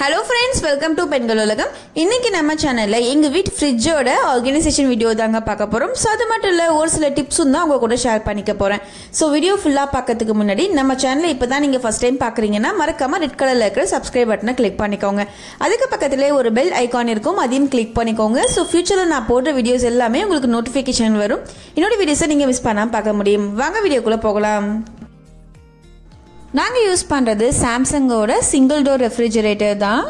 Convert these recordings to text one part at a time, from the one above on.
Hello friends welcome to பெண்கள் உலகம் இன்னைக்கு நம்ம சேனலில் எங்கள் வீட்டு ஃப்ரிட்ஜோட ஆர்கனைசேஷன் வீடியோ தாங்க பார்க்க போகிறோம் ஸோ அது மட்டும் இல்லை ஒரு சில டிப்ஸும் தான் உங்க கூட ஷேர் பண்ணிக்க போகிறேன் ஸோ வீடியோ ஃபுல்லாக பார்க்கறதுக்கு முன்னாடி நம்ம சேனலை இப்போ தான் நீங்கள் ஃபஸ்ட் டைம் பார்க்குறீங்கன்னா மறக்காம ரெட் கலரில் இருக்கிற சப்ஸ்கிரைப் பட்டனை கிளிக் பண்ணிக்கோங்க. அதுக்கு பக்கத்திலே ஒரு பெல் ஐகான் இருக்கும் அதையும் கிளிக் பண்ணிக்கோங்க. ஸோ ஃபியூச்சரில் நான் போடுற வீடியோஸ் எல்லாமே உங்களுக்கு நோட்டிஃபிகேஷன் வரும். என்னோட வீடியோஸை நீங்கள் மிஸ் பண்ணாமல் பார்க்க முடியும். வாங்க வீடியோக்குள்ளே போகலாம். நாங்கள் யூஸ் பண்ணுறது சாம்சங்கோட சிங்கிள் டோர் ரெஃப்ரிஜரேட்டர் தான்.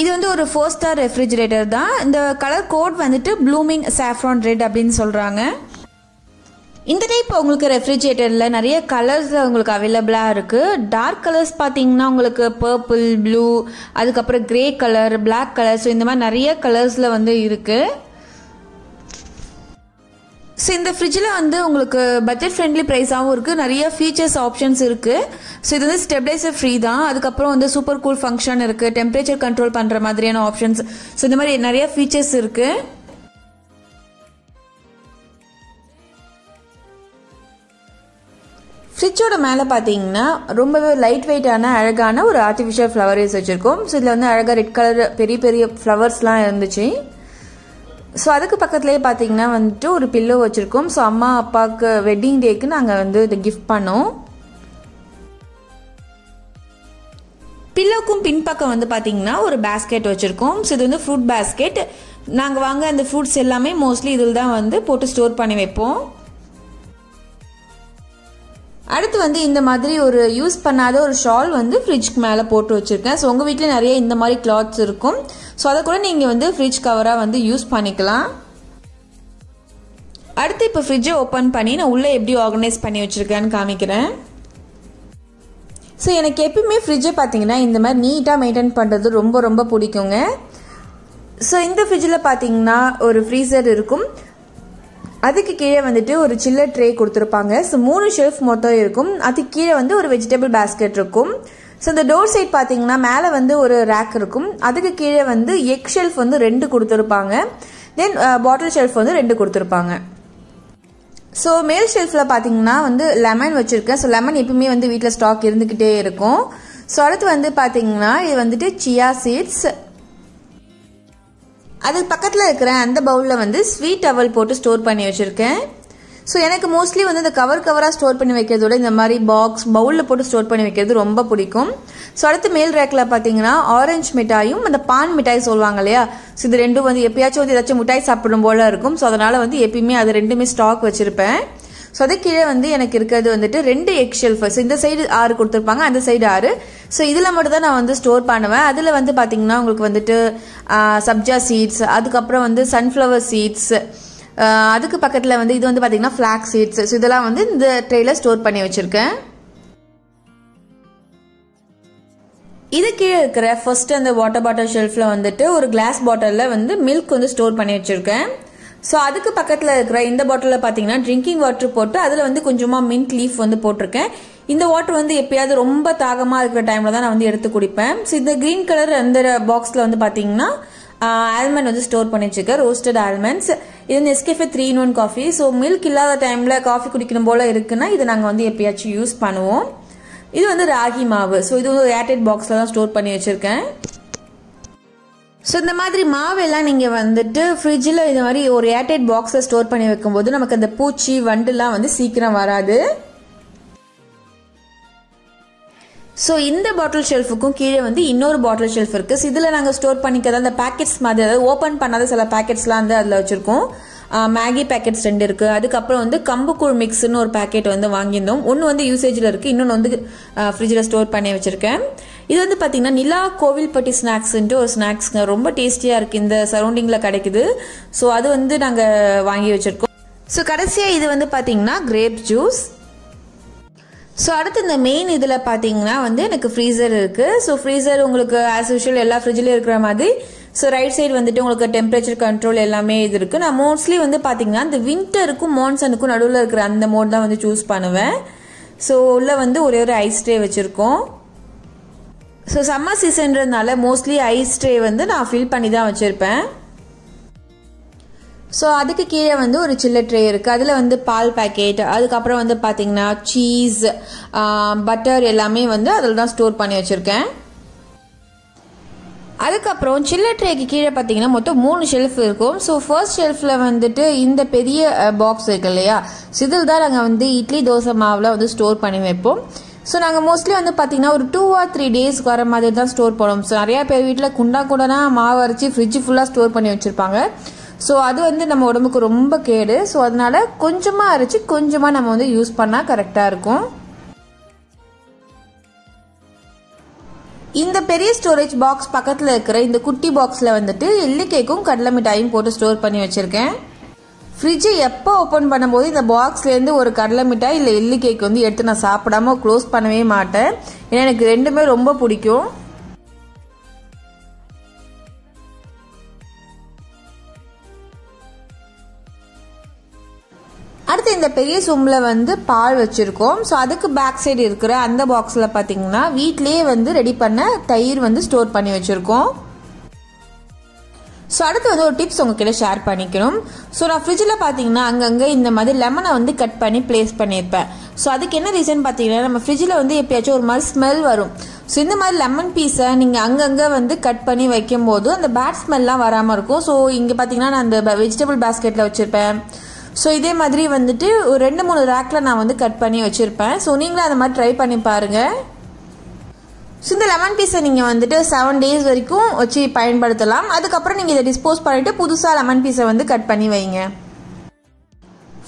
இது வந்து ஒரு ஃபோர் ஸ்டார் ரெஃப்ரிஜரேட்டர் தான். இந்த கலர் கோட் வந்துட்டு ப்ளூமிங் சாஃப்ரான் ரெட் அப்படின்னு சொல்கிறாங்க இந்த டைப் உங்களுக்கு ரெஃப்ரிஜரேட்டரில் நிறைய கலர்ஸ் உங்களுக்கு அவைலபிளாக இருக்குது டார்க் கலர்ஸ் பார்த்தீங்கன்னா உங்களுக்கு பர்பிள் ப்ளூ அதுக்கப்புறம் grey colour black colour so இந்த மாதிரி நிறைய கலர்ஸில் வந்து இருக்குது ஸோ இந்த ஃப்ரிட்ஜில் வந்து உங்களுக்கு பட்ஜெட் ஃப்ரெண்ட்லி ப்ரைஸாகவும் இருக்குது நிறைய ஃபீச்சர்ஸ் ஆப்ஷன்ஸ் இருக்குது ஸோ இது வந்து ஸ்டெப்லைசர் ஃப்ரீ தான். அதுக்கப்புறம் வந்து சூப்பர் கூல் ஃபங்க்ஷன் இருக்குது டெம்பரேச்சர் கண்ட்ரோல் பண்ணுற மாதிரியான ஆப்ஷன்ஸ் ஸோ இந்த மாதிரி நிறைய ஃபீச்சர்ஸ் இருக்குது ஃப்ரிட்ஜோட மேலே பார்த்தீங்கன்னா ரொம்பவே லைட் வெயிட்டான அழகான ஒரு ஆர்டிஃபிஷியல் ஃப்ளவர்ஸ் வச்சுருக்கோம். ஸோ இதில் வந்து அழகாக ரெட் கலர் பெரிய பெரிய ஃப்ளவர்ஸ்லாம் இருந்துச்சு. ஸோ அதுக்கு பக்கத்துலேயே பார்த்தீங்கன்னா வந்துட்டு ஒரு பில்லோ வச்சுருக்கோம். ஸோ அம்மா அப்பாவுக்கு வெட்டிங் டேக்கு நாங்கள் வந்து இதை கிஃப்ட் பண்ணோம். பில்லோக்கும் பின்பக்கம் வந்து பார்த்தீங்கன்னா ஒரு பேஸ்கெட் வச்சுருக்கோம். ஸோ இது வந்து ஃப்ரூட் பேஸ்கெட் நாங்கள் வாங்க அந்த ஃப்ரூட்ஸ் எல்லாமே மோஸ்ட்லி இதில் தான் வந்து போட்டு ஸ்டோர் பண்ணி வைப்போம். அடுத்து வந்து இந்த மாதிரி ஒரு யூஸ் பண்ணாத ஒரு ஷால் வந்து ஃப்ரிட்ஜ்க்கு மேலே போட்டு வச்சுருக்கேன். ஸோ உங்கள் வீட்டில் நிறைய இந்த மாதிரி கிளாத்ஸ் இருக்கும். ஸோ அதை கூட நீங்கள் வந்து ஃப்ரிட்ஜ் கவராக வந்து யூஸ் பண்ணிக்கலாம். அடுத்து இப்போ ஃப்ரிட்ஜை ஓப்பன் பண்ணி நான் உள்ளே எப்படி ஆர்கனைஸ் பண்ணி வச்சுருக்கேன்னு காமிக்கிறேன். ஸோ எனக்கு எப்பயுமே ஃப்ரிட்ஜை பார்த்தீங்கன்னா இந்த மாதிரி நீட்டாக மெயின்டைன் பண்ணுறது ரொம்ப ரொம்ப பிடிக்குங்க. ஸோ இந்த ஃப்ரிட்ஜில் பார்த்தீங்கன்னா ஒரு ஃப்ரீசர் இருக்கும். அதுக்கு கீழே வந்துட்டு ஒரு சில்லர் ட்ரே கொடுத்துருப்பாங்க. ஸோ மூணு ஷெல்ஃப் மொத்தம் இருக்கும். அதுக்கு கீழே வந்து ஒரு வெஜிடபிள் பேஸ்கெட் இருக்கும். ஸோ இந்த டோர் சைட் பார்த்தீங்கன்னா மேலே வந்து ஒரு ரேக் இருக்கும். அதுக்கு கீழே வந்து எக் ஷெல்ஃப் வந்து ரெண்டு கொடுத்துருப்பாங்க. தென் பாட்டில் uh, ஷெல்ஃப் வந்து ரெண்டு கொடுத்துருப்பாங்க. ஸோ மேல் ஷெல்ஃபில் பார்த்தீங்கன்னா வந்து லெமன் வச்சுருக்கேன். ஸோ லெமன் எப்பவுமே வந்து வீட்டில் ஸ்டாக் இருந்துக்கிட்டே இருக்கும். ஸோ அடுத்து வந்து பார்த்தீங்கன்னா இது வந்துட்டு சியா சீட்ஸ் அதுக்கு பக்கத்தில் இருக்கிற அந்த பவுலில் வந்து ஸ்வீட் டவல் போட்டு ஸ்டோர் பண்ணி வச்சுருக்கேன். ஸோ எனக்கு மோஸ்ட்லி வந்து இந்த கவர் கவராக ஸ்டோர் பண்ணி வைக்கிறதோட இந்த மாதிரி பாக்ஸ் பவுலில் போட்டு ஸ்டோர் பண்ணி வைக்கிறது ரொம்ப பிடிக்கும். ஸோ அடுத்து மேல் ரேக்கில் பார்த்தீங்கன்னா ஆரஞ்சு மிட்டாயும் அந்த பான் மிட்டாய் சொல்லுவாங்க இல்லையா? ஸோ இது ரெண்டும் வந்து எப்பயாச்சும் வந்து ஏதாச்சும் மிட்டாய் சாப்பிடும் போல இருக்கும். ஸோ அதனால் வந்து எப்பயுமே அது ரெண்டுமே ஸ்டாக் வச்சுருப்பேன். ஸோ அது கீழே வந்து எனக்கு இருக்கிறது வந்துட்டு ரெண்டு எக் ஷெல்ஃபஸ் இந்த சைடு ஆறு கொடுத்துருப்பாங்க அந்த சைடு ஆறு. ஸோ இதில் மட்டும் தான் நான் வந்து ஸ்டோர் பண்ணுவேன். அதில் வந்து பார்த்தீங்கன்னா உங்களுக்கு வந்துட்டு சப்ஜா சீட்ஸ் அதுக்கப்புறம் வந்து சன்ஃப்ளவர் சீட்ஸ் அதுக்கு பக்கத்தில் வந்து இது வந்து பார்த்தீங்கன்னா ஃப்ளாக் சீட்ஸ் ஸோ இதெல்லாம் வந்து இந்த ட்ரெயில ஸ்டோர் பண்ணி வச்சுருக்கேன். இது கீழே இருக்கிற ஃபர்ஸ்ட் அந்த வாட்டர் பாட்டில் ஷெல்ஃபில் வந்துட்டு ஒரு கிளாஸ் பாட்டிலில் வந்து மில்க் வந்து ஸ்டோர் பண்ணி வச்சுருக்கேன். ஸோ அதுக்கு பக்கத்தில் இருக்கிற இந்த பாட்டிலில் பார்த்தீங்கன்னா ட்ரிங்கிங் வாட்டர் போட்டு அதில் வந்து கொஞ்சமாக மின்ட் லீஃப் வந்து போட்டிருக்கேன். இந்த வாட்டர் வந்து எப்பயாவது ரொம்ப தாகமாக இருக்கிற டைமில் தான் நான் வந்து எடுத்து குடிப்பேன். ஸோ இந்த க்ரீன் கலர் அந்த பாக்ஸில் வந்து பார்த்தீங்கன்னா ஆல்மண்ட் வந்து ஸ்டோர் பண்ணி வச்சுருக்கேன் ரோஸ்டட் ஆல்மண்ட்ஸ் இது வந்து எஸ்கேஃபே three in one coffee so milk இல்லாத டைமில் காஃபி குடிக்கணும் போல் இருக்குன்னா இதை நாங்கள் வந்து எப்பயாச்சும் யூஸ் பண்ணுவோம். இது வந்து ராகி மாவு. ஸோ இது வந்து ஏர்டைட் பாக்ஸில் தான் ஸ்டோர் பண்ணி வச்சுருக்கேன். ஸோ இந்த மாதிரி மாவெல்லாம் நீங்கள் வந்துட்டு ஃப்ரிட்ஜில் இந்த மாதிரி ஒரு ஏர்டைட் பாக்ஸை ஸ்டோர் பண்ணி வைக்கும்போது நமக்கு அந்த பூச்சி வண்டுலாம் வந்து சீக்கிரம் வராது. ஸோ இந்த பாட்டில் ஷெல்ஃபுக்கும் கீழே வந்து இன்னொரு பாட்டில் ஷெல்ஃப் இருக்குது ஸோ இதில் நாங்கள் ஸ்டோர் பண்ணிக்கிறத அந்த பேக்கெட்ஸ் மாதிரி அதாவது ஓப்பன் பண்ணாத சில பேக்கெட்ஸ்லாம் வந்து அதில் வச்சுருக்கோம். மேகி பேக்கெட்ஸ் ரெண்டு இருக்குது அதுக்கப்புறம் வந்து கம்புக்கூழ் மிக்ஸ்னு ஒரு பேக்கெட் வந்து வாங்கியிருந்தோம். ஒன்று வந்து யூசேஜில் இருக்குது இன்னொன்று வந்து ஃப்ரிட்ஜில் ஸ்டோர் பண்ணி வச்சுருக்கேன். இது வந்து பார்த்தீங்கன்னா நிலா கோவில்பட்டி ஸ்நாக்ஸ்ன்ட்டு ஒரு ஸ்நாக்ஸ்ங்க ரொம்ப டேஸ்டியாக இருக்குது இந்த சரௌண்டிங்கில் கிடைக்குது. ஸோ அது வந்து நாங்கள் வாங்கி வச்சுருக்கோம். ஸோ கடைசியாக இது வந்து பார்த்தீங்கன்னா கிரேப் ஜூஸ் ஸோ அடுத்து இந்த மெயின் இதில் பார்த்தீங்கன்னா வந்து எனக்கு ஃப்ரீசர் இருக்குது ஸோ ஃப்ரீசர் உங்களுக்கு ஆஸ் யூஷுவல் எல்லா ஃப்ரிட்ஜ்லேயும் இருக்கிற மாதிரி ஸோ ரைட் சைடு வந்துட்டு உங்களுக்கு டெம்பரேச்சர் கண்ட்ரோல் எல்லாமே இது இருக்குது நான் மோஸ்ட்லி வந்து பார்த்தீங்கன்னா இந்த வின்டருக்கும் மான்சனுக்கும் நடுவில் இருக்கிற அந்த மோட் தான் வந்து சூஸ் பண்ணுவேன். ஸோ உள்ளே வந்து ஒரே ஒரு ஐஸ் ட்ரே வச்சுருக்கோம். ஸோ சம்மர் சீசன்றதுனால மோஸ்ட்லி ஐஸ் ட்ரே வந்து நான் ஃபில் பண்ணி தான் வச்சுருப்பேன். ஸோ அதுக்கு கீழே வந்து ஒரு சில்ல ட்ரே இருக்குது அதில் வந்து பால் பேக்கெட் அதுக்கப்புறம் வந்து பார்த்தீங்கன்னா சீஸ் பட்டர் எல்லாமே வந்து அதில் தான் ஸ்டோர் பண்ணி வச்சுருக்கேன். அதுக்கப்புறம் சில்லர் ட்ரேக்கு கீழே பார்த்தீங்கன்னா மொத்தம் மூணு ஷெல்ஃப் இருக்கும். ஸோ ஃபர்ஸ்ட் ஷெல்ஃபில் வந்துட்டு இந்த பெரிய பாக்ஸ் இருக்கு இல்லையா? ஸோ இதில் தான் நாங்கள் வந்து இட்லி தோசை மாவில் வந்து ஸ்டோர் பண்ணி வைப்போம். ஸோ நாங்கள் மோஸ்ட்லி வந்து பார்த்தீங்கன்னா ஒரு டூ ஆர் த்ரீ டேஸ்க்கு வர மாதிரி தான் ஸ்டோர் பண்ணுவோம் ஸோ நிறையா பேர் வீட்டில் குண்டா கூடனா மாவு அரைச்சி ஃப்ரிட்ஜ் ஃபுல்லாக ஸ்டோர் பண்ணி வச்சுருப்பாங்க. ஸோ அது வந்து நம்ம உடம்புக்கு ரொம்ப கேடு. ஸோ அதனால கொஞ்சமாக அரைச்சி கொஞ்சமாக நம்ம வந்து யூஸ் பண்ணால் கரெக்டாக இருக்கும். இந்த பெரிய ஸ்டோரேஜ் பாக்ஸ் பக்கத்தில் இருக்கிற இந்த குட்டி பாக்ஸில் வந்துட்டு எள்ளிக்கைக்கும் கடலை மிட்டாயும் போட்டு ஸ்டோர் பண்ணி வச்சுருக்கேன். ஃப்ரிட்ஜை எப்போ ஓப்பன் பண்ணும்போது இந்த பாக்ஸ்லேருந்து ஒரு கடலை மிட்டாய் இல்லை எள்ளு கேக் வந்து எடுத்து நான் சாப்பிடாம க்ளோஸ் பண்ணவே மாட்டேன். ஏன்னா எனக்கு ரெண்டுமே ரொம்ப பிடிக்கும். அடுத்து இந்த பெரிய சும்மில் வந்து பால் வச்சுருக்கோம். ஸோ அதுக்கு பேக் சைடு இருக்கிற அந்த பாக்ஸில் பார்த்தீங்கன்னா வீட்லேயே வந்து ரெடி பண்ண தயிர் வந்து ஸ்டோர் பண்ணி வச்சுருக்கோம். ஸோ அடுத்து வந்து ஒரு டிப்ஸ் உங்ககிட்ட ஷேர் பண்ணிக்கணும். ஸோ நான் ஃப்ரிட்ஜில் பார்த்தீங்கன்னா அங்கங்கே இந்த மாதிரி லெமனை வந்து கட் பண்ணி ப்ளேஸ் பண்ணியிருப்பேன். ஸோ அதுக்கு என்ன ரீசன் பார்த்தீங்கன்னா நம்ம ஃப்ரிட்ஜில் வந்து எப்பயாச்சும் ஒரு மாதிரி ஸ்மெல் வரும். ஸோ இந்த மாதிரி லெமன் பீஸை நீங்கள் அங்கங்கே வந்து கட் பண்ணி வைக்கும் போது அந்த பேட் ஸ்மெல்லாம் வராமல் இருக்கும். ஸோ இங்கே பார்த்தீங்கன்னா நான் அந்த வெஜிடபிள் பேஸ்கெட்டில் வச்சுருப்பேன். ஸோ இதே மாதிரி வந்துட்டு ஒரு ரெண்டு மூணு ரேக்கில் நான் வந்து கட் பண்ணி வச்சுருப்பேன். ஸோ நீங்களும் அந்த மாதிரி ட்ரை பண்ணி பாருங்கள் ஸோ இந்த லெமன் பீஸை நீங்கள் வந்துட்டு செவன் டேஸ் வரைக்கும் வச்சு பயன்படுத்தலாம். அதுக்கப்புறம் நீங்கள் இதை டிஸ்போஸ் பண்ணிவிட்டு புதுசாக லெமன் பீஸை வந்து கட் பண்ணி வைங்க.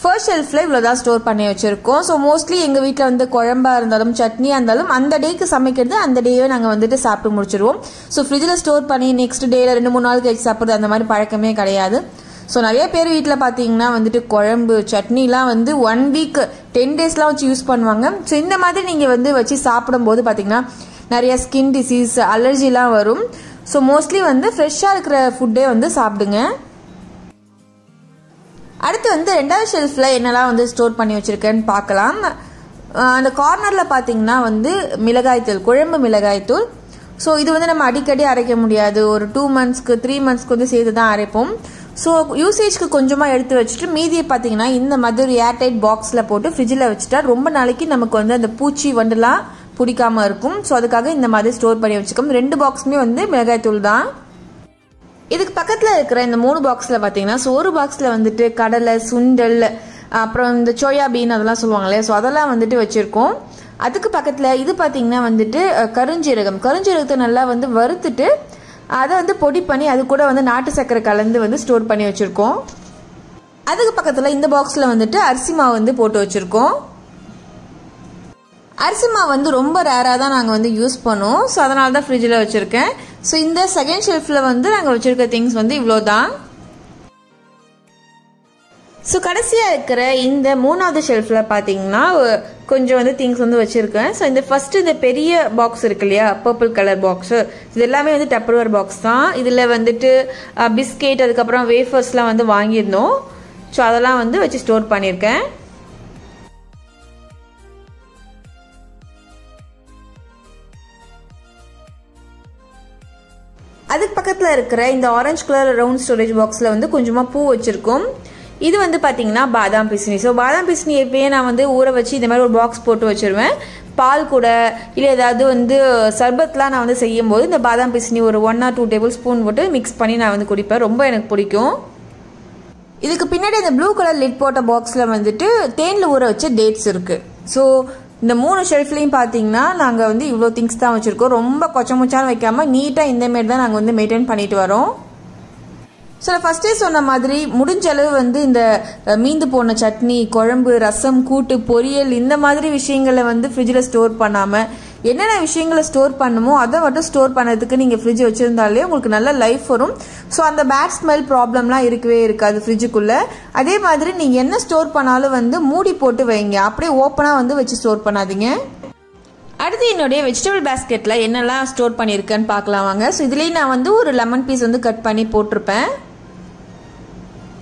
ஃபர்ஸ்ட் ஷெல்ஃபில் இவ்வளோ தான் ஸ்டோர் பண்ணி வச்சுருக்கோம். ஸோ மோஸ்ட்லி எங்கள் வீட்டில் வந்து குழம்பா இருந்தாலும் சட்னியாக இருந்தாலும் அந்த டேக்கு சமைக்கிறது அந்த டேவே நாங்கள் வந்துட்டு சாப்பிட்டு முடிச்சிருவோம். ஸோ ஃப்ரிட்ஜில் ஸ்டோர் பண்ணி நெக்ஸ்ட் டேயில் ரெண்டு மூணு நாள் கழிச்சு சாப்பிட்றது அந்த மாதிரி பழக்கமே கிடையாது. ஸோ நிறைய பேர் வீட்டில் பார்த்தீங்கன்னா வந்துட்டு குழம்பு சட்னிலாம் வந்து ஒன் வீக் டென் டேஸ்லாம் வச்சு யூஸ் பண்ணுவாங்க. ஸோ இந்த மாதிரி நீங்கள் வந்து வச்சு சாப்பிடும்போது பார்த்தீங்கன்னா நிறைய ஸ்கின் டிசீஸ் அலர்ஜிலாம் வரும். ஸோ மோஸ்ட்லி வந்து ஃப்ரெஷ்ஷாக இருக்கிற ஃபுட்டே வந்து சாப்பிடுங்க. அடுத்து வந்து ரெண்டாவது ஷெல்ஃபில் என்னெல்லாம் வந்து ஸ்டோர் பண்ணி வச்சுருக்கேன்னு பார்க்கலாம் அந்த கார்னரில் பார்த்தீங்கன்னா வந்து மிளகாய்த்தூள் குழம்பு மிளகாய்த்தூள் ஸோ இது வந்து நம்ம அடிக்கடி அரைக்க முடியாது. ஒரு டூ மந்த்ஸ்க்கு த்ரீ மந்த்ஸ்க்கு வந்து சேர்த்து தான் அரைப்போம். ஸோ யூசேஜ்க்கு கொஞ்சமாக எடுத்து வச்சுட்டு மீதியை பார்த்தீங்கன்னா இந்த மாதிரி ஒரு ஏர்டைட் பாக்ஸில் போட்டு ஃப்ரிட்ஜில் வச்சுட்டா ரொம்ப நாளைக்கு நமக்கு வந்து அந்த பூச்சி வண்டுலாம் பிடிக்காம இருக்கும். ஸோ அதுக்காக இந்த மாதிரி ஸ்டோர் பண்ணி வச்சுக்கோம் ரெண்டு பாக்ஸுமே வந்து மிளகாய் தூள் தான். இதுக்கு பக்கத்தில் இருக்கிற இந்த மூணு பாக்ஸில் பார்த்தீங்கன்னா ஸோ ஒரு பாக்ஸில் வந்துட்டு கடலை சுண்டல் அப்புறம் இந்த சோயா பீன் அதெல்லாம் சொல்லுவாங்களே ஸோ அதெல்லாம் வந்துட்டு வச்சுருக்கோம். அதுக்கு பக்கத்தில் இது பார்த்தீங்கன்னா வந்துட்டு கருஞ்சீரகம். கருஞ்சீரகத்தை நல்லா வந்து வறுத்துட்டு அதை வந்து பொடி பண்ணி அது கூட வந்து நாட்டு சர்க்கரை கலந்து வந்து ஸ்டோர் பண்ணி வச்சுருக்கோம். அதுக்கு பக்கத்தில் இந்த பாக்ஸில் வந்துட்டு அரிசி மாவு வந்து போட்டு வச்சுருக்கோம். அரிசி மாவு வந்து ரொம்ப ரேராக தான் நாங்கள் வந்து யூஸ் பண்ணுவோம் ஸோ அதனால தான் ஃப்ரிட்ஜில் வச்சுருக்கேன். ஸோ இந்த செகண்ட் ஷெல்ஃபில் வந்து நாங்கள் வச்சுருக்க திங்ஸ் வந்து இவ்வளோ தான் ஸோ கடைசியாக இருக்கிற இந்த மூணாவது ஷெல்ஃபில் பார்த்தீங்கன்னா கொஞ்சம் வந்து திங்ஸ் வந்து வச்சுருக்கேன். ஸோ இந்த ஃபஸ்ட்டு இந்த பெரிய பாக்ஸ் இருக்கு இல்லையா? பர்பிள் கலர் பாக்ஸு இது எல்லாமே வந்து டப்பர்வேர் பாக்ஸ் தான். இதில் வந்துட்டு பிஸ்கெட் அதுக்கப்புறம் வேஃபர்ஸ்லாம் வந்து வாங்கியிருந்தோம். ஸோ அதெல்லாம் வந்து வச்சு ஸ்டோர் பண்ணியிருக்கேன். அதுக்கு பக்கத்தில் இருக்கிற இந்த ஆரஞ்சு கலர் ரவுண்ட் ஸ்டோரேஜ் பாக்ஸில் வந்து கொஞ்சமாக பூ வச்சுருக்கோம். இது வந்து பார்த்தீங்கன்னா பாதாம் பிசினி. ஸோ பாதாம் பிசினி எப்பயே நான் வந்து ஊற வச்சு இந்த மாதிரி ஒரு பாக்ஸ் போட்டு வச்சுருவேன். பால் கூட இல்லை ஏதாவது வந்து சர்பத்லாம் நான் வந்து செய்யும் போது இந்த பாதாம் பிசினி ஒரு one or two tablespoon போட்டு மிக்ஸ் பண்ணி நான் வந்து குடிப்பேன். ரொம்ப எனக்கு பிடிக்கும். இதுக்கு பின்னாடி இந்த ப்ளூ கலர் லிட் போட்ட பாக்ஸில் வந்துட்டு தேனில் ஊற வச்ச டேட்ஸ் இருக்குது ஸோ இந்த மூணு ஷெல்ஃப்லையும் பார்த்தீங்கன்னா நாங்கள் வந்து இவ்வளோ திங்ஸ் தான் வச்சுருக்கோம். ரொம்ப கொச்சமுச்சான்னு வைக்காமல் நீட்டாக இந்தமாரி தான் நாங்கள் வந்து மெயின்டைன் பண்ணிட்டு வரோம். ஸோ நான் ஃபஸ்ட்டே சொன்ன மாதிரி முடிஞ்ச அளவு வந்து இந்த மீந்து போன சட்னி குழம்பு ரசம் கூட்டு பொரியல் இந்த மாதிரி விஷயங்களை வந்து ஃப்ரிட்ஜில் ஸ்டோர் பண்ணாமல் என்னென்ன விஷயங்களை ஸ்டோர் பண்ணுமோ அதை மட்டும் ஸ்டோர் பண்ணதுக்கு நீங்கள் ஃப்ரிட்ஜ் வச்சுருந்தாலே உங்களுக்கு நல்ல லைஃப் வரும். ஸோ அந்த பேட் ஸ்மெல் ப்ராப்ளம்லாம் இருக்கவே இருக்காது ஃப்ரிட்ஜுக்குள்ளே அதே மாதிரி நீங்கள் என்ன ஸ்டோர் பண்ணாலும் வந்து மூடி போட்டு வைங்க. அப்படியே ஓப்பனாக வந்து வச்சு ஸ்டோர் பண்ணாதீங்க. அடுத்து என்னுடைய வெஜிடபிள் பேஸ்கெட்டில் என்னெல்லாம் ஸ்டோர் பண்ணியிருக்கேன்னு பார்க்கலாம் வாங்க. ஸோ இதுலேயே நான் வந்து ஒரு லெமன் பீஸ் வந்து கட் பண்ணி போட்டிருப்பேன்.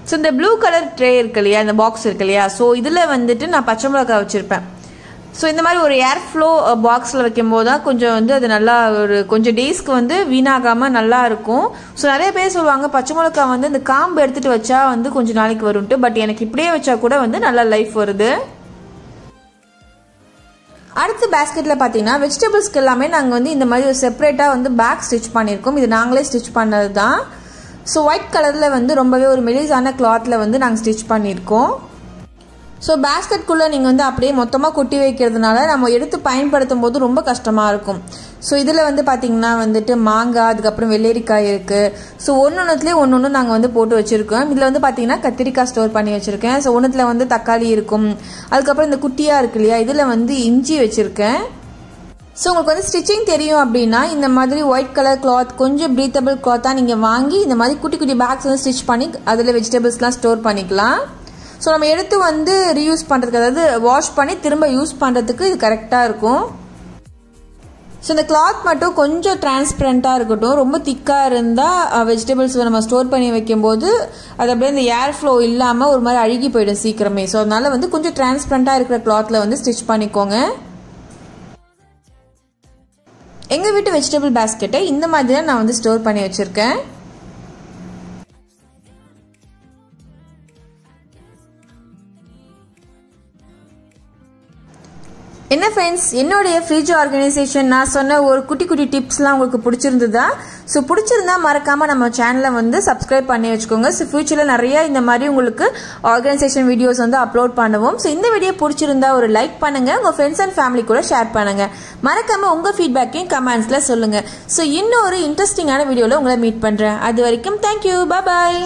ஸோ இந்த ப்ளூ கலர் ட்ரே இருக்கு இல்லையா இந்த பாக்ஸ் இருக்கு இல்லையா ஸோ இதில் வந்துட்டு நான் பச்சை மிளகாய் வச்சுருப்பேன். ஸோ இந்த மாதிரி ஒரு ஏர் ஃப்ளோ பாக்ஸில் வைக்கும்போது தான் கொஞ்சம் வந்து அது நல்லா ஒரு கொஞ்சம் டேஸ்க்கு வந்து வீணாகாமல் நல்லா இருக்கும். ஸோ நிறைய பேர் சொல்லுவாங்க பச்சை மிளகாய் வந்து இந்த காம்பு எடுத்துகிட்டு வச்சா வந்து கொஞ்சம் நாளைக்கு வரும்ட்டு பட் எனக்கு இப்படியே வச்சா கூட வந்து நல்லா லைஃப் வருது. அடுத்த பேஸ்கெட்டில் பார்த்தீங்கன்னா வெஜிடபிள்ஸ்க்கு எல்லாமே நாங்கள் வந்து இந்த மாதிரி ஒரு செப்பரேட்டாக வந்து பேக் ஸ்டிச் பண்ணியிருக்கோம். இது நாங்களே ஸ்டிச் பண்ணது தான் ஸோ ஒயிட் கலரில் வந்து ரொம்பவே ஒரு மெலிசான கிளாத்தில் வந்து நாங்கள் ஸ்டிச் பண்ணியிருக்கோம். ஸோ பேஸ்கெட்குள்ளே நீங்கள் வந்து அப்படியே மொத்தமாக கொட்டி வைக்கிறதுனால நம்ம எடுத்து பயன்படுத்தும் போது ரொம்ப கஷ்டமாக இருக்கும். ஸோ இதில் வந்து பார்த்திங்கன்னா வந்துட்டு மாங்காய் அதுக்கப்புறம் வெள்ளரிக்காய் இருக்குது ஸோ ஒன்று ஒன்றுத்துலேயே ஒன்று ஒன்று நாங்கள் வந்து போட்டு வச்சுருக்கோம். இதில் வந்து பார்த்திங்கன்னா கத்திரிக்காய் ஸ்டோர் பண்ணி வச்சுருக்கேன். ஸோ ஒன்றுத்தில் வந்து தக்காளி இருக்கும். அதுக்கப்புறம் இந்த குட்டியாக இருக்கு இல்லையா இதில் வந்து இஞ்சி வச்சுருக்கேன். ஸோ உங்களுக்கு வந்து ஸ்டிச்சிங் தெரியும் அப்படின்னா இந்த மாதிரி ஒயிட் கலர் கிளாத் கொஞ்சம் ப்ரீத்தபிள் கிளாத்தாக நீங்கள் வாங்கி இந்த மாதிரி குட்டி குட்டி பேக்ஸ் வந்து ஸ்டிச் பண்ணி அதில் வெஜிடபிள்ஸ்லாம் ஸ்டோர் பண்ணிக்கலாம். ஸோ நம்ம எடுத்து வந்து ரீயூஸ் பண்ணுறதுக்கு அதாவது வாஷ் பண்ணி திரும்ப யூஸ் பண்ணுறதுக்கு இது கரெக்டாக இருக்கும். ஸோ இந்த கிளாத் மட்டும் கொஞ்சம் டிரான்ஸ்பரண்ட்டாக இருக்கட்டும். ரொம்ப திக்காக இருந்தால் வெஜிடபிள்ஸ் நம்ம ஸ்டோர் பண்ணி வைக்கும்போது அது அப்படியே இந்த ஏர் ஃப்ளோ இல்லாமல் ஒரு மாதிரி அழுகி போயிடும் சீக்கிரமே. ஸோ அதனால் வந்து கொஞ்சம் டிரான்ஸ்பரண்ட்டாக இருக்கிற கிளாத்தில் வந்து ஸ்டிச் பண்ணிக்கோங்க. எங்கள் வீட்டு வெஜிடபிள் பேஸ்கெட்டை இந்த மாதிரி தான் நான் வந்து ஸ்டோர் பண்ணி வச்சுருக்கேன். என்ன ஃப்ரெண்ட்ஸ் என்னுடைய ஃப்ரிட்ஜ் ஆர்கனைசேஷன் நான் சொன்ன ஒரு குட்டி குட்டி டிப்ஸ்லாம் உங்களுக்கு பிடிச்சிருந்ததா? ஸோ பிடிச்சிருந்தா மறக்காமல் நம்ம சேனலை வந்து சப்ஸ்கிரைப் பண்ணி வச்சுக்கோங்க. ஸோ ஃபியூச்சரில் நிறையா இந்த மாதிரி உங்களுக்கு ஆர்கனைசேஷன் வீடியோஸ் வந்து அப்லோட் பண்ணுவோம். ஸோ இந்த வீடியோ பிடிச்சிருந்தா ஒரு லைக் பண்ணுங்கள் உங்கள் ஃப்ரெண்ட்ஸ் அண்ட் ஃபேமிலி கூட ஷேர் பண்ணுங்கள் மறக்காமல் உங்கள் ஃபீட்பேக்கையும் கமெண்ட்ஸில் சொல்லுங்கள் ஸோ இன்னொரு இன்ட்ரெஸ்டிங்கான வீடியோவில் உங்களை மீட் பண்ணுறேன் அது வரைக்கும் தேங்க்யூ பாய்